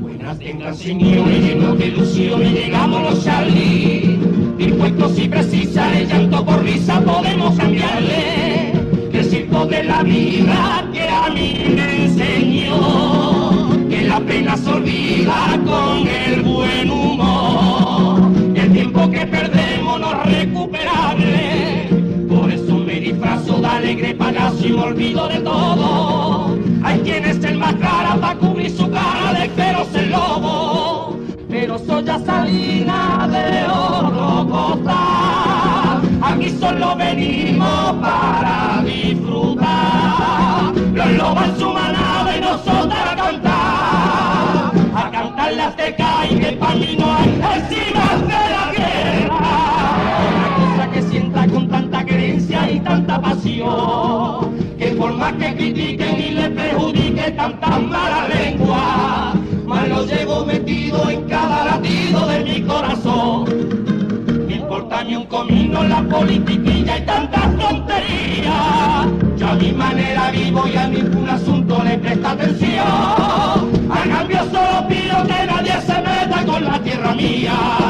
Buenas tengan señores, llenos de ilusiones, llegamos los Charlie. Dispuestos si precisa el llanto por risa podemos cambiarle. El circo de la vida que a mí me enseñó. Que la pena se olvida con el buen humor. El tiempo que perdemos no es recuperable. Por eso me disfrazo de alegre payaso y me olvido de todo. Hay quienes se enmascaran para cubrir soy salina de oro costal. Aquí solo venimos para disfrutar. Los lobos en su manada y nosotros a cantar. A cantar las tecas y que para mí no hay encima de la guerra. Una cosa que sienta con tanta creencia y tanta pasión. Que por más que critiquen y le perjudique tantas malas lenguas, mi corazón. Importa ni un comino la politiquilla y tantas tonterías. Yo a mi manera vivo y a ningún asunto le presta atención. A cambio solo pido que nadie se meta con la tierra mía.